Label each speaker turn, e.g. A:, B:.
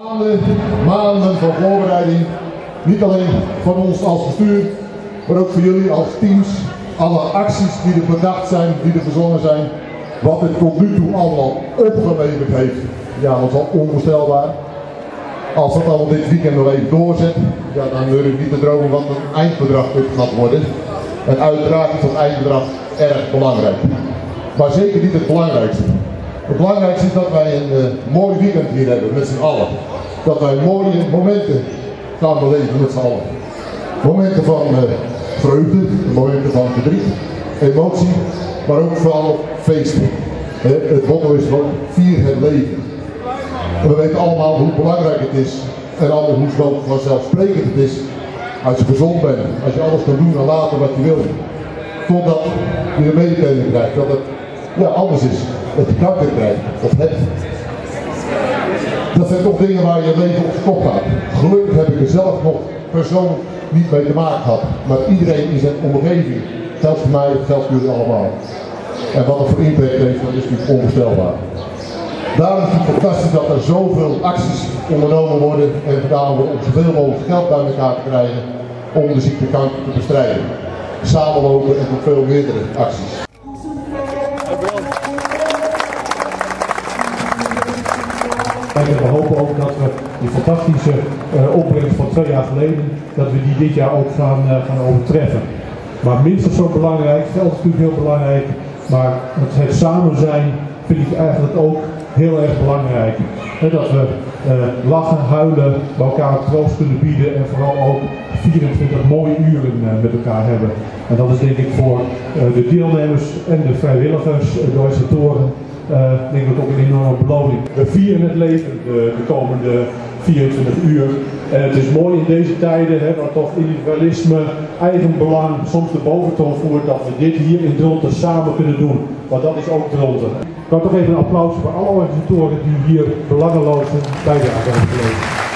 A: Maanden, maanden van voorbereiding. Niet alleen van ons als bestuur, maar ook voor jullie als teams. Alle acties die er bedacht zijn, die er verzonnen zijn. Wat het tot nu toe allemaal opgeleverd heeft. Ja, dat is al onvoorstelbaar. Als dat allemaal dit weekend nog even doorzet, ja, dan durf ik niet te dromen wat een eindbedrag dit gaat worden. En uiteraard is dat eindbedrag erg belangrijk. Maar zeker niet het belangrijkste. Het belangrijkste is dat wij een uh, mooi weekend hier hebben met z'n allen. Dat wij mooie momenten gaan beleven met z'n allen. Momenten van uh, vreugde, momenten van verdriet, emotie, maar ook vooral feesten. Het motto is gewoon vier het leven. En we weten allemaal hoe belangrijk het is en allemaal hoe vanzelfsprekend het is als je gezond bent, als je alles kan doen en laten wat je wil. Totdat je een mededeling krijgt dat het ja, anders is. Dat je of hebt. Dat zijn toch dingen waar je leven op kop gaat. Gelukkig heb ik er zelf nog persoonlijk niet mee te maken gehad. Maar iedereen in zijn omgeving, zelfs voor mij, zelfs voor jullie allemaal. En wat het voor impact heeft, dat is natuurlijk onvoorstelbaar. Daarom is het fantastisch dat er zoveel acties ondernomen worden en gedaan worden om zoveel mogelijk geld bij elkaar te krijgen om de ziekte kanker te bestrijden. Samenlopen en nog veel meerdere acties.
B: We hopen ook dat we die fantastische uh, opbrengst van twee jaar geleden, dat we die dit jaar ook gaan, uh, gaan overtreffen. Maar minstens zo belangrijk, geld is natuurlijk heel belangrijk, maar het, samen zijn vind ik eigenlijk ook heel erg belangrijk. Dat we uh, lachen, huilen, bij elkaar troost kunnen bieden en vooral ook 24 mooie uren met elkaar hebben. En dat is denk ik voor de deelnemers en de vrijwilligers, de organisatoren, denk ik ook een enorme beloning. We vieren het leven de, de komende 24 uur. En het is mooi in deze tijden, hè, waar toch individualisme, eigenbelang soms de boventoon voert, dat we dit hier in Dronten samen kunnen doen. Want dat is ook Dronten. Ik wil toch even een applaus voor alle organisatoren die hier belangeloos een bijdrage hebben geleverd.